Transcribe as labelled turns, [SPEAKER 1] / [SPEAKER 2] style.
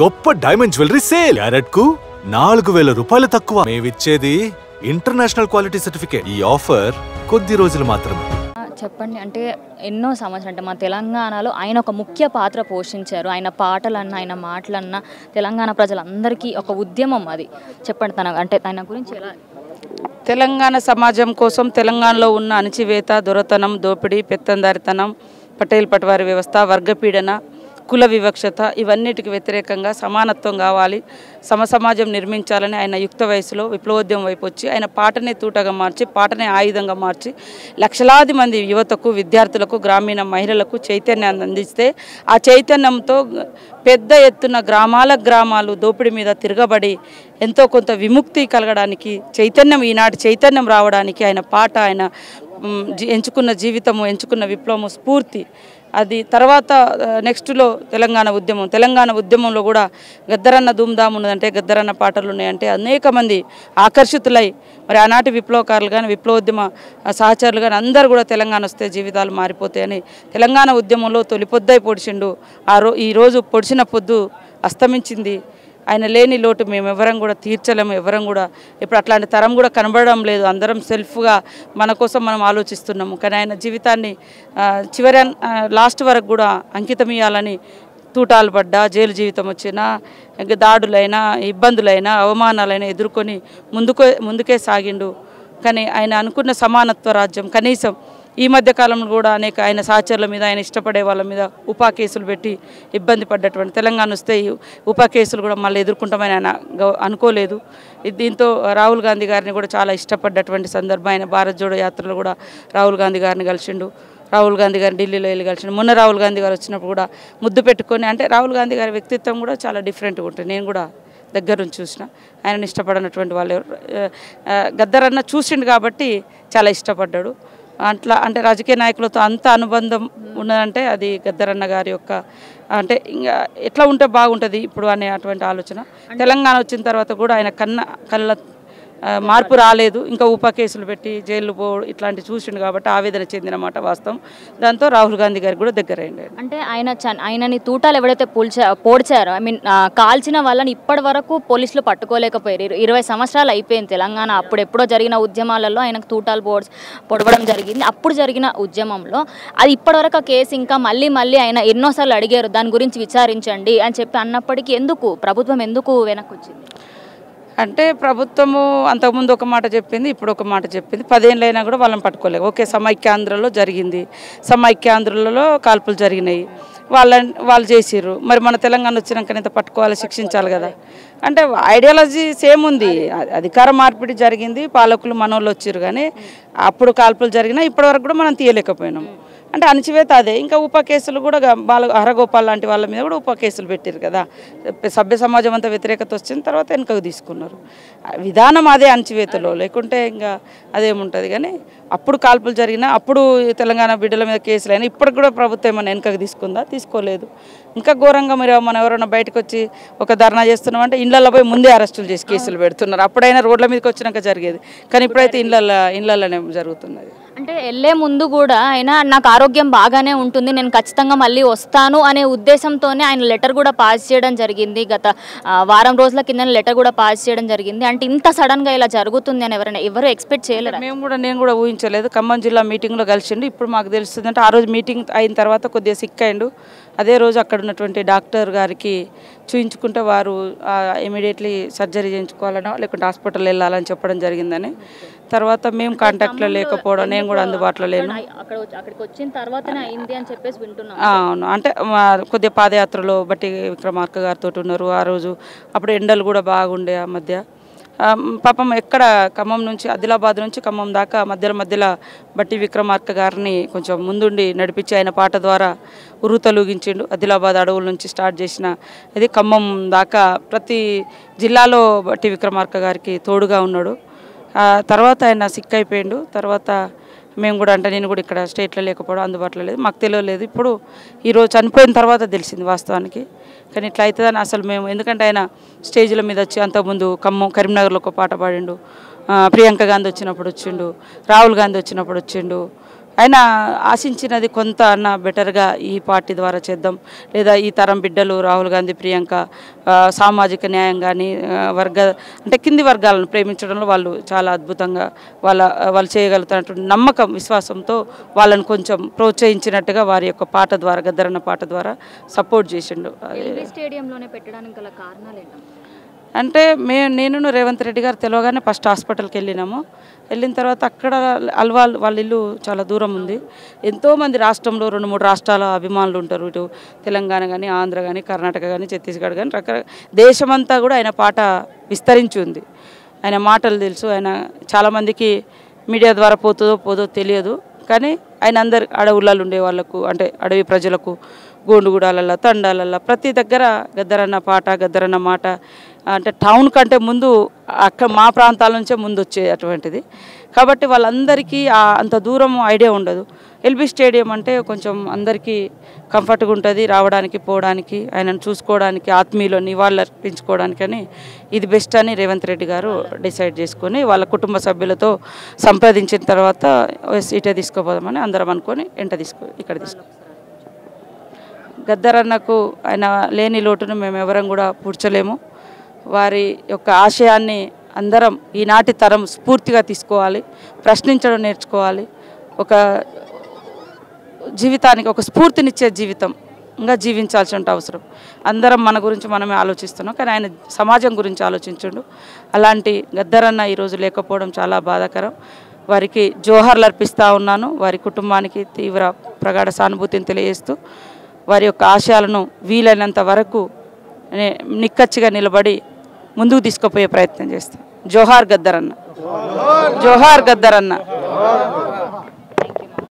[SPEAKER 1] గొప్ప diamond jewellery sale క్యారెట్కు నాలుగు వేల రూపాయలు తక్కువ. మేమిచ్చేది ఇంటర్నేషనల్ క్వాలిటీ సర్టిఫికేట్ ఈ ఆఫర్ కొద్ది రోజులు మాత్రమే.
[SPEAKER 2] చెప్పండి అంటే ఎన్నో సంవత్సరాలు అంటే మా తెలంగాణలో ఆయన ఒక ముఖ్య పాత్ర పోషించారు. ఆయన పాటలన్నా ఆయన మాటలన్నా తెలంగాణ ప్రజలందరికీ ఒక ఉద్యమం అది. చెప్పండి తన అంటే తన గురించి ఎలా?
[SPEAKER 3] తెలంగాణ సమాజం కోసం తెలంగాణలో ఉన్న అణచివేత దొరతనం దోపిడీ పెత్తందారితనం పటేల్ పటవారి వ్యవస్థ వర్గపీడన కుల వివక్షత ఇవన్నిటికి వ్యతిరేకంగా సమానత్వం కావాలి సమసమాజం నిర్మించాలని ఆయన యుక్త వయసులో విప్లవోద్యమం వైపు వచ్చి ఆయన పాటనే తూటగా మార్చి పాటనే ఆయుధంగా మార్చి లక్షలాది మంది యువతకు విద్యార్థులకు గ్రామీణ మహిళలకు చైతన్యాన్ని అందిస్తే ఆ చైతన్యంతో పెద్ద ఎత్తున గ్రామాల గ్రామాలు దోపిడీ మీద తిరగబడి ఎంతో కొంత విముక్తి కలగడానికి చైతన్యం ఈనాటి చైతన్యం రావడానికి ఆయన పాట ఆయన జీ- ఎంచుకున్న జీవితము ఎంచుకున్న విప్లవము స్ఫూర్తి అది తర్వాత నెక్స్ట్లో తెలంగాణ ఉద్యమం. తెలంగాణ ఉద్యమంలో కూడా గద్దరన్న ధూమ్ధామ్ ఉన్నదంటే గద్దరన్న పాటలు ఉన్నాయంటే అనేక మంది ఆకర్షితులై మరి ఆనాటి విప్లవకారులు కానీ విప్లవోద్యమ సహచరులు కానీ అందరూ కూడా తెలంగాణ వస్తే జీవితాలు మారిపోతాయని తెలంగాణ ఉద్యమంలో తొలి పొద్దై పొడిచిండు. ఆ రో ఈరోజు పొడిచిన పొద్దు అస్తమించింది. ఆయన లేని లోటు మేము ఎవరం కూడా తీర్చలేము ఎవరం కూడా. ఇప్పుడు అట్లాంటి తరం కూడా కనబడడం లేదు. అందరం సెల్ఫ్గా మన కోసం మనం ఆలోచిస్తున్నాము. కానీ ఆయన జీవితాన్ని చివరి లాస్ట్ వరకు కూడా అంకితం ఇవ్వాలని తూటాలు పడ్డా జైలు జీవితం వచ్చినా ఇంకా దాడులైనా ఇబ్బందులైనా అవమానాలైనా ఎదుర్కొని ముందుకు ముందుకే సాగిండు. కానీ ఆయన అనుకున్న సమానత్వ రాజ్యం కనీసం ఈ మధ్య కాలంలో కూడా అనేక ఆయన సహచరుల మీద ఆయన ఇష్టపడే వాళ్ళ మీద ఉపా కేసులు పెట్టి ఇబ్బంది పడ్డటువంటి తెలంగాణ వస్తే ఉపా కేసులు కూడా మళ్ళీ ఎదుర్కొంటామని ఆయన గౌ- అనుకోలేదు. దీంతో రాహుల్ గాంధీ గారిని కూడా చాలా ఇష్టపడ్డటువంటి సందర్భం ఆయన భారత్ జోడో యాత్రలో కూడా రాహుల్ గాంధీ గారిని కలిసిండు. రాహుల్ గాంధీ గారిని ఢిల్లీలో వెళ్ళి కలిసిన మొన్న రాహుల్ గాంధీ గారు వచ్చినప్పుడు కూడా ముద్దు పెట్టుకొని అంటే రాహుల్ గాంధీ గారి వ్యక్తిత్వం కూడా చాలా డిఫరెంట్గా ఉంటుంది. నేను కూడా దగ్గర నుంచి చూసిన. ఆయనను ఇష్టపడినటువంటి వాళ్ళు ఎవరు? గద్దరన్న చూసిండు కాబట్టి చాలా ఇష్టపడ్డాడు. అట్లా అంటే రాజకీయ నాయకులతో అంత అనుబంధం ఉన్నదంటే అది గద్దరన్న గారి యొక్క అంటే ఇంకా ఎట్లా ఉంటే బాగుంటుంది ఇప్పుడు అనే అటువంటి ఆలోచన. తెలంగాణ వచ్చిన తర్వాత కూడా ఆయన కన్న కళ్ళ మార్పు రాలేదు. ఇంకా ఉప కేసులు పెట్టి జైలు పో ఇట్లాంటి చూసిండు కాబట్టి ఆవేదన చెందినమాట వాస్తవం. దాంతో రాహుల్ గాంధీ గారికి కూడా దగ్గర
[SPEAKER 2] అంటే ఆయన ఆయనని తూటాలు ఎవడైతే పోల్చా పోడ్చారో ఐ మీన్ కాల్చిన వాళ్ళని ఇప్పటి వరకు పోలీసులు పట్టుకోలేకపోయారు. ఇరవై సంవత్సరాలు అయిపోయింది తెలంగాణ. అప్పుడు ఎప్పుడో జరిగిన ఉద్యమాలలో ఆయనకు తూటాలు పోడ్ పొడవడం జరిగింది. అప్పుడు జరిగిన ఉద్యమంలో అది ఇప్పటివరకు ఆ కేసు ఇంకా మళ్ళీ మళ్ళీ ఆయన ఎన్నోసార్లు అడిగారు దాని గురించి విచారించండి అని చెప్పి అన్నప్పటికీ ఎందుకు? ప్రభుత్వం ఎందుకు వెనక్కి వచ్చింది
[SPEAKER 3] అంటే ప్రభుత్వము అంతకుముందు ఒక మాట చెప్పింది ఇప్పుడు ఒక మాట చెప్పింది. పదేళ్ళైనా కూడా వాళ్ళని పట్టుకోలేదు. ఓకే సమైక్యాంధ్రలో జరిగింది. సమైక్యాంధ్రలలో కాల్పులు జరిగినాయి. వాళ్ళ వాళ్ళు చేసిర్రు. మరి మన తెలంగాణ వచ్చినాక ఇంత పట్టుకోవాలి శిక్షించాలి కదా. అంటే ఐడియాలజీ సేమ్ ఉంది. అధికార మార్పిడి జరిగింది పాలకులు మనోళ్ళు వచ్చిర్రు కానీ అప్పుడు కాల్పులు జరిగినా ఇప్పటివరకు కూడా మనం తీయలేకపోయినాం. అంటే అణచివేత అదే. ఇంకా ఉప కేసులు కూడా బాల హరగోపాల్ లాంటి వాళ్ళ మీద కూడా ఉప కేసులు పెట్టారు కదా. సభ్య సమాజం అంతా వ్యతిరేకత వచ్చిన తర్వాత వెనుకకు తీసుకున్నారు. విధానం అదే అణచివేతలో. లేకుంటే ఇంకా అదేముంటుంది కానీ అప్పుడు కాల్పులు జరిగినా అప్పుడు తెలంగాణ బిడ్డల మీద కేసులు అయినా ఇప్పటికి కూడా ప్రభుత్వం ఏమైనా వెనుకకు తీసుకుందా? తీసుకోలేదు. ఇంకా ఘోరంగా మీరు మనం ఎవరైనా బయటకు వచ్చి ఒక ధర్నా చేస్తున్నామంటే ఇళ్ళల్లో పోయి ముందే అరెస్టులు చేసి కేసులు పెడుతున్నారు. అప్పుడైనా రోడ్ల మీదకి వచ్చినాక జరిగేది. కానీ ఇప్పుడైతే ఇళ్ళల్లో ఇళ్ళల్లోనే జరుగుతున్నది.
[SPEAKER 2] అంటే వెళ్ళే ముందు కూడా ఆయన నాకు ఆరోగ్యం బాగానే ఉంటుంది నేను ఖచ్చితంగా మళ్ళీ వస్తాను అనే ఉద్దేశంతోనే ఆయన లెటర్ కూడా పాస్ చేయడం జరిగింది. గత వారం రోజుల కింద లెటర్ కూడా పాస్ చేయడం జరిగింది. అంటే ఇంత సడన్గా ఇలా జరుగుతుంది అని ఎవరైనా ఎవరు ఎక్స్పెక్ట్ చేయలేరు?
[SPEAKER 3] మేము కూడా నేను కూడా ఊహించలేదు. ఖమ్మం జిల్లా మీటింగ్లో కలిసిండు. ఇప్పుడు మాకు తెలుస్తుందంటే ఆ రోజు మీటింగ్ అయిన తర్వాత కొద్దిగా సిక్ అయిండు. అదే రోజు అక్కడ ఉన్నటువంటి డాక్టర్ గారికి చూయించుకుంటే వారు ఇమీడియట్లీ సర్జరీ చేయించుకోవాలనో లేకుంటే హాస్పిటల్ వెళ్ళాలని చెప్పడం జరిగిందని. తర్వాత మేము కాంటాక్ట్లో లేకపోవడం నేను కూడా అందుబాటులో లేను.
[SPEAKER 2] అక్కడ వచ్చి- అక్కడికి వచ్చిన తర్వాతనే అయింది అని చెప్పేసి వింటున్నాం.
[SPEAKER 3] ఆ, అవును. అంటే కొద్దిగా పాదయాత్రలో బట్టి విక్రమార్క గారితో ఉన్నారు. ఆ రోజు అప్పుడు ఎండలు కూడా బాగుండే ఆ మధ్య. పాపం ఎక్కడ ఖమ్మం నుంచి ఆదిలాబాద్ నుంచి ఖమ్మం దాకా మధ్యలో మధ్యలో బట్టి విక్రమార్క గారిని కొంచెం ముందుండి నడిపించి ఆయన పాట ద్వారా ఉరుతలూగించిండు ఆదిలాబాద్ అడవుల నుంచి స్టార్ట్ చేసిన ఇది ఖమ్మం దాకా ప్రతి జిల్లాలో బట్టి విక్రమార్క గారికి తోడుగా ఉన్నాడు. తర్వాత ఆయన సిక్ అయిపోయిండు. తర్వాత మేము కూడా అంటే నేను కూడా ఇక్కడ స్టేట్లో లేకపోవడం అందుబాటులో లేదు. మాకు తెలియలేదు. ఇప్పుడు ఈరోజు చనిపోయిన తర్వాత తెలిసింది వాస్తవానికి. కానీ ఇట్లా అవుతుందని అసలు మేము ఎందుకంటే ఆయన స్టేజ్ల మీద వచ్చి అంతకుముందు ఖమ్మం కరీంనగర్లో ఒక పాట పాడిండు. ప్రియాంక గాంధీ వచ్చినప్పుడు వచ్చిండు. రాహుల్ గాంధీ వచ్చినప్పుడు వచ్చిండు. ఆయన ఆశించినది కొంత అన్న బెటర్గా ఈ పార్టీ ద్వారా చేద్దాం. లేదా ఈ తరం బిడ్డలు రాహుల్ గాంధీ ప్రియాంక సామాజిక న్యాయం కానీ వర్గ అంటే కింది వర్గాలను ప్రేమించడంలో వాళ్ళు చాలా అద్భుతంగా వాళ్ళ వాళ్ళు చేయగలుగుతున్నటువంటి నమ్మకం విశ్వాసంతో వాళ్ళని కొంచెం ప్రోత్సహించినట్టుగా వారి యొక్క పాట ద్వారా గద్దరన్న పాట ద్వారా సపోర్ట్ చేసిండు.
[SPEAKER 2] స్టేడియంలోనే పెట్టడానికి గల కారణాలు
[SPEAKER 3] అంటే మే నేను రేవంత్ రెడ్డి గారు తెలియగానే ఫస్ట్ హాస్పిటల్కి వెళ్ళినాము. వెళ్ళిన తర్వాత అక్కడ అల్వాల్ వాళ్ళ ఇల్లు చాలా దూరం ఉంది. ఎంతోమంది రాష్ట్రంలో రెండు మూడు రాష్ట్రాల అభిమానులు ఉంటారు. ఇటు తెలంగాణ కానీ ఆంధ్ర కానీ కర్ణాటక కానీ ఛత్తీస్గఢ్ కానీ రకరకాల దేశమంతా కూడా ఆయన పాట విస్తరించి ఉంది. ఆయన మాటలు తెలుసు. ఆయన చాలామందికి మీడియా ద్వారా పోతుందో పోదో తెలియదు. కానీ ఆయన అందరు అడవులలో ఉండే వాళ్ళకు అంటే అడవి ప్రజలకు గోండుగూడాలల్లో తండాలల్లో ప్రతి దగ్గర గద్దరన్న పాట గద్దరన్న మాట అంటే టౌన్ కంటే ముందు అక్కడ మా ప్రాంతాల నుంచే ముందు వచ్చేటువంటిది కాబట్టి వాళ్ళందరికీ అంత దూరం ఐడియా ఉండదు. ఎల్బీ స్టేడియం అంటే కొంచెం అందరికీ కంఫర్ట్గా ఉంటుంది రావడానికి పోవడానికి ఆయనను చూసుకోవడానికి ఆత్మీయులు నివాళులు అర్పించుకోవడానికి అని ఇది బెస్ట్ అని రేవంత్ రెడ్డి గారు డిసైడ్ చేసుకొని వాళ్ళ కుటుంబ సభ్యులతో సంప్రదించిన తర్వాత ఇటే తీసుకోపోదామని అందరం అనుకొని ఎంట తీసుకో ఇక్కడ తీసుకో. గద్దరన్నకు ఆయన లేని లోటును మేము ఎవరం కూడా పూడ్చలేము. వారి యొక్క ఆశయాన్ని అందరం ఈనాటి తరం స్ఫూర్తిగా తీసుకోవాలి ప్రశ్నించడం నేర్చుకోవాలి. ఒక జీవితానికి ఒక స్ఫూర్తినిచ్చే జీవితం ఇంకా జీవించాల్సిన అవసరం. అందరం మన గురించి మనమే ఆలోచిస్తున్నాం కానీ ఆయన సమాజం గురించి ఆలోచించుండు. అలాంటి గద్దరన్న ఈరోజు లేకపోవడం చాలా బాధాకరం. వారికి జోహార్లు అర్పిస్తూ ఉన్నాను. వారి కుటుంబానికి తీవ్ర ప్రగాఢ సానుభూతిని తెలియజేస్తూ వారి యొక్క ఆశయాలను వీలైనంత వరకు నిక్కచ్చిగా నిలబడి ముందుకు తీసుకుపోయే ప్రయత్నం చేస్తాం జోహార్ గద్దరన్న జోహార్ గద్దరన్న